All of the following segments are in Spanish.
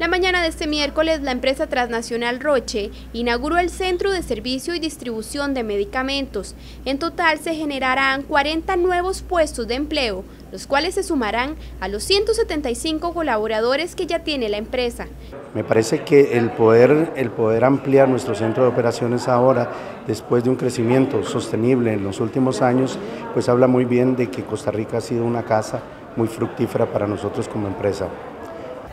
La mañana de este miércoles, la empresa transnacional Roche inauguró el Centro de Servicio y Distribución de Medicamentos. En total se generarán 40 nuevos puestos de empleo, los cuales se sumarán a los 175 colaboradores que ya tiene la empresa. Me parece que el poder, ampliar nuestro centro de operaciones ahora, después de un crecimiento sostenible en los últimos años, pues habla muy bien de que Costa Rica ha sido una casa muy fructífera para nosotros como empresa.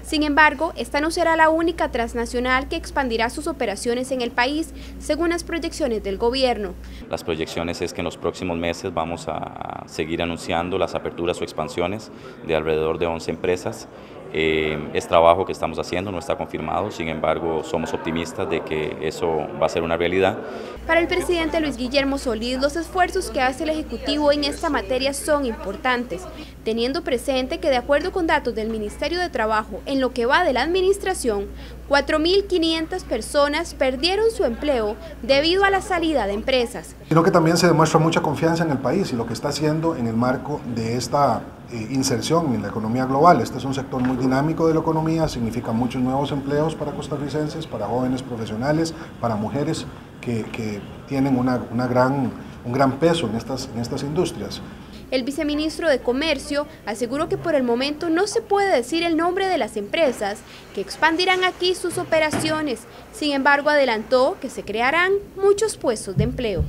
Sin embargo, esta no será la única transnacional que expandirá sus operaciones en el país, según las proyecciones del gobierno. Las proyecciones es que en los próximos meses vamos a seguir anunciando las aperturas o expansiones de alrededor de 11 empresas eh, es trabajo que estamos haciendo, no está confirmado, sin embargo somos optimistas de que eso va a ser una realidad. Para el presidente Luis Guillermo Solís, los esfuerzos que hace el Ejecutivo en esta materia son importantes, teniendo presente que de acuerdo con datos del Ministerio de Trabajo, en lo que va de la administración, 4.500 personas perdieron su empleo debido a la salida de empresas. Sino que también se demuestra mucha confianza en el país y lo que está haciendo en el marco de esta eh, inserción en la economía global. Este es un sector muy dinámico de la economía, significa muchos nuevos empleos para costarricenses, para jóvenes profesionales, para mujeres que, tienen una, gran, un gran peso en en estas industrias. El viceministro de Comercio aseguró que por el momento no se puede decir el nombre de las empresas que expandirán aquí sus operaciones. Sin embargo, adelantó que se crearán muchos puestos de empleo.